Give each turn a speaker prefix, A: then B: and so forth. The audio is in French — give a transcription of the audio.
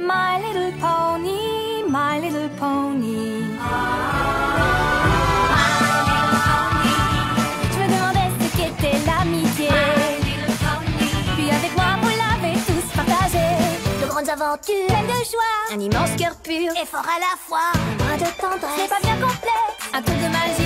A: My little pony, my little pony. Je me demandais ce qu'était l'amitié. Puis avec moi, vous l'avez tous partagé.
B: De grandes aventures,
A: Pleine de joie,
B: un immense cœur pur
A: et fort à la fois.
B: Un brin de
A: C'est
B: tendresse
A: pas bien complexe, un peu de magie